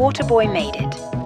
Waterboy made it.